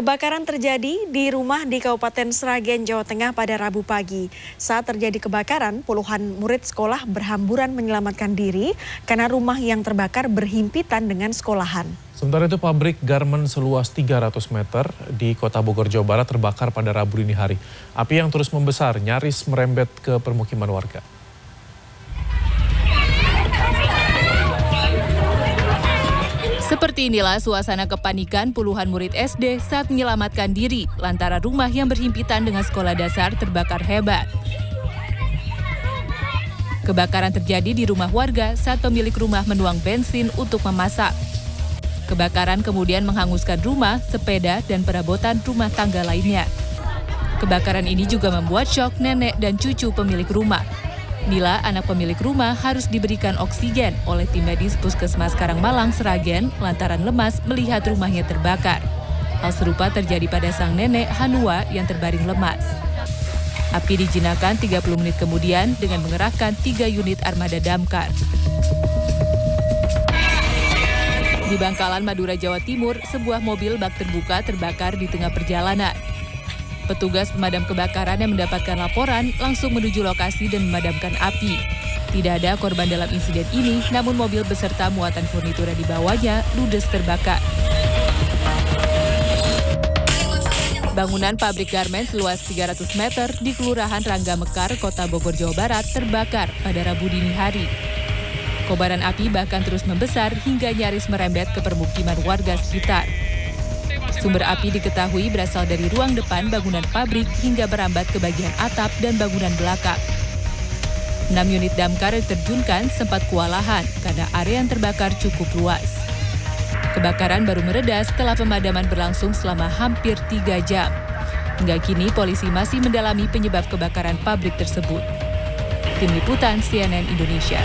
Kebakaran terjadi di rumah di Kabupaten Sragen, Jawa Tengah pada Rabu pagi. Saat terjadi kebakaran, puluhan murid sekolah berhamburan menyelamatkan diri karena rumah yang terbakar berhimpitan dengan sekolahan. Sementara itu pabrik garmen seluas 300 meter di kota Bogor, Jawa Barat terbakar pada Rabu dini hari. Api yang terus membesar nyaris merembet ke permukiman warga. Seperti inilah suasana kepanikan puluhan murid SD saat menyelamatkan diri lantaran rumah yang berhimpitan dengan sekolah dasar terbakar hebat. Kebakaran terjadi di rumah warga saat pemilik rumah menuang bensin untuk memasak. Kebakaran kemudian menghanguskan rumah, sepeda, dan perabotan rumah tangga lainnya. Kebakaran ini juga membuat syok nenek dan cucu pemilik rumah. Nila, anak pemilik rumah, harus diberikan oksigen oleh tim medis Puskesmas Karangmalang, Seragen, lantaran lemas melihat rumahnya terbakar. Hal serupa terjadi pada sang nenek Hanua yang terbaring lemas. Api dijinakan 30 menit kemudian dengan mengerahkan tiga unit armada damkar. Di Bangkalan, Madura, Jawa Timur, sebuah mobil bak terbuka terbakar di tengah perjalanan. Petugas pemadam kebakaran yang mendapatkan laporan langsung menuju lokasi dan memadamkan api. Tidak ada korban dalam insiden ini, namun mobil beserta muatan furnitura di bawahnya ludes terbakar. Bangunan pabrik garmen seluas 300 meter di Kelurahan Rangga Mekar, Kota Bogor, Jawa Barat terbakar pada Rabu dini hari. Kobaran api bahkan terus membesar hingga nyaris merembet ke permukiman warga sekitar. Sumber api diketahui berasal dari ruang depan bangunan pabrik hingga berambat ke bagian atap dan bangunan belakang. Enam unit damkar yang terjunkan sempat kewalahan karena area yang terbakar cukup luas. Kebakaran baru mereda setelah pemadaman berlangsung selama hampir tiga jam. Hingga kini polisi masih mendalami penyebab kebakaran pabrik tersebut. Tim Liputan CNN Indonesia.